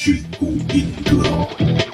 军无应得。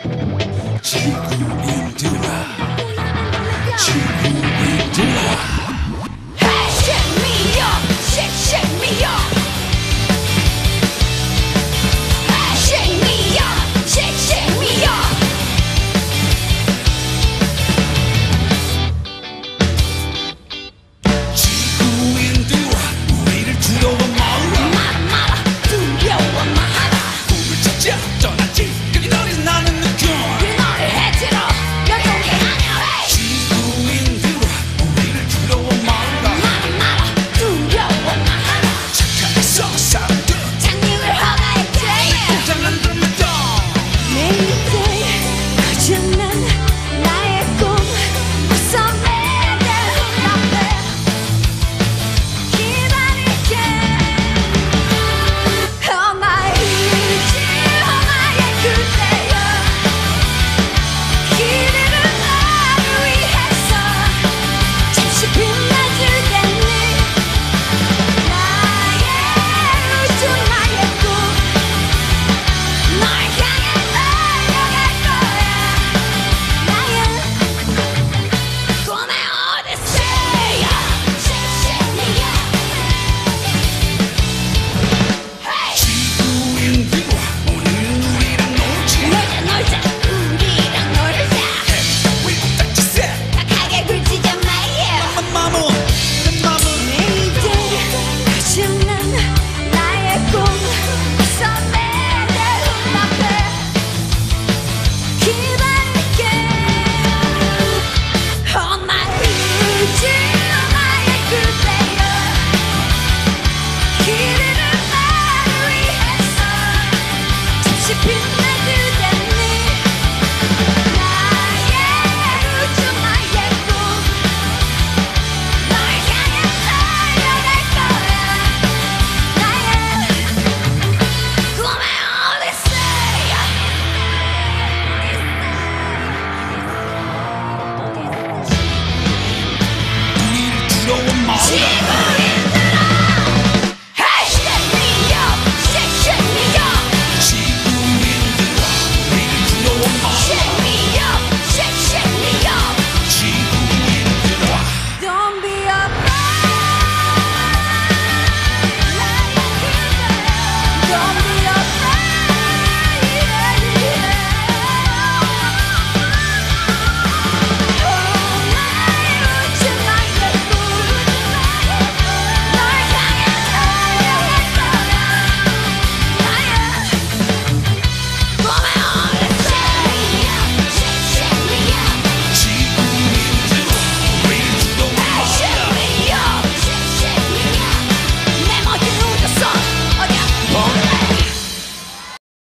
you